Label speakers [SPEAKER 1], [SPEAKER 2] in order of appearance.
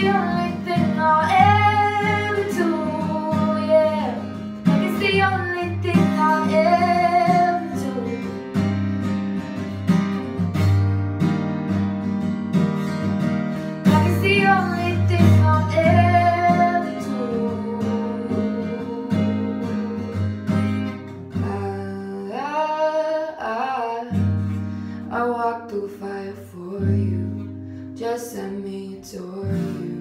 [SPEAKER 1] the only thing I'll ever do, yeah. Like it's the only thing I'll ever do Like it's the only thing I'll ever do I, I, I walk through fire for you. Just send me adore you.